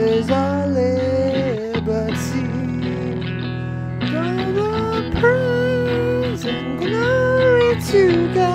is our liberty. The praise and glory to God.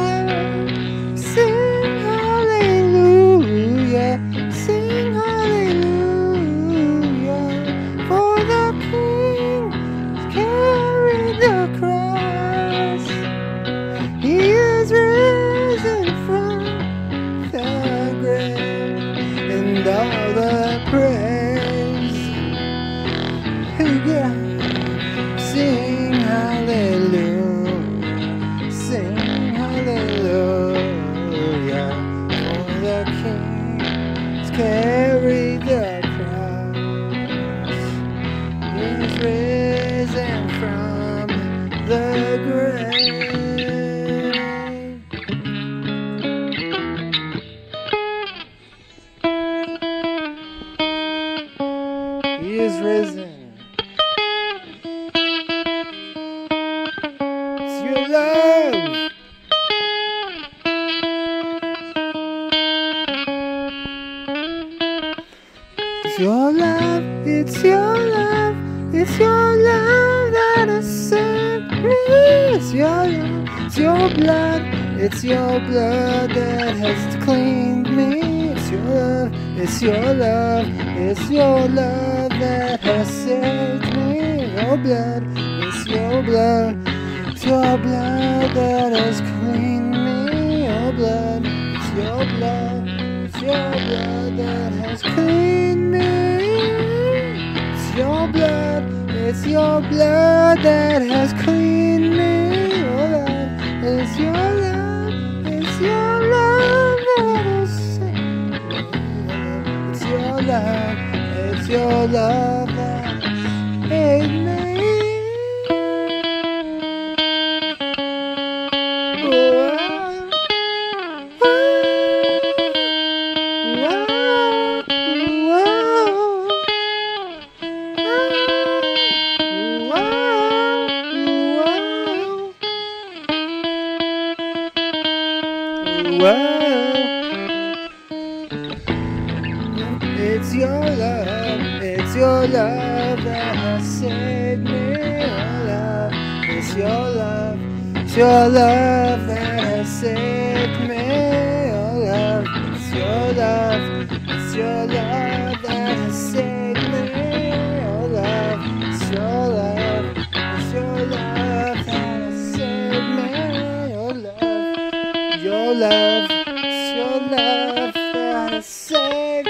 Your love. It's your love, it's your love, it's your love that me. It's your it's your blood, it's your blood that has cleaned me. It's your love, it's your love, it's your love that has saved me. Your blood, it's your blood, it's your blood that has cleaned me. Your blood, it's your blood, it's your blood that has cleaned me. It's your blood, it's your blood that has cleaned your love that has saved me. It's your love, it's your love that has saved me. Your love, it's your love, it's your love that has saved me. Your love, it's your love, it's your love that has saved me. Your love, it's your love, it's your love that has saved me. Your love, your love, it's your love that has saved